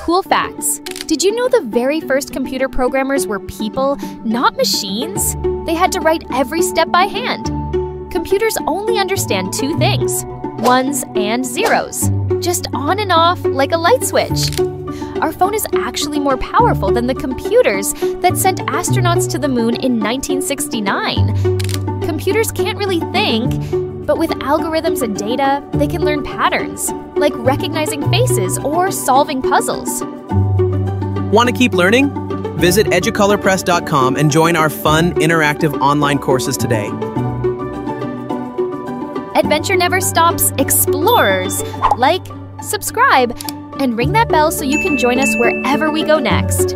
Cool facts. Did you know the very first computer programmers were people, not machines? They had to write every step by hand. Computers only understand two things ones and zeros, just on and off like a light switch. Our phone is actually more powerful than the computers that sent astronauts to the moon in 1969. Computers can't really think, but with algorithms and data, they can learn patterns, like recognizing faces or solving puzzles. Want to keep learning? Visit educolorpress.com and join our fun, interactive online courses today. Adventure never stops, explorers! Like, subscribe, and ring that bell so you can join us wherever we go next.